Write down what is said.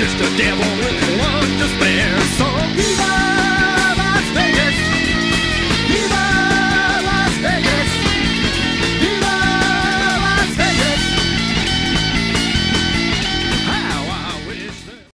just a devil with one to spare.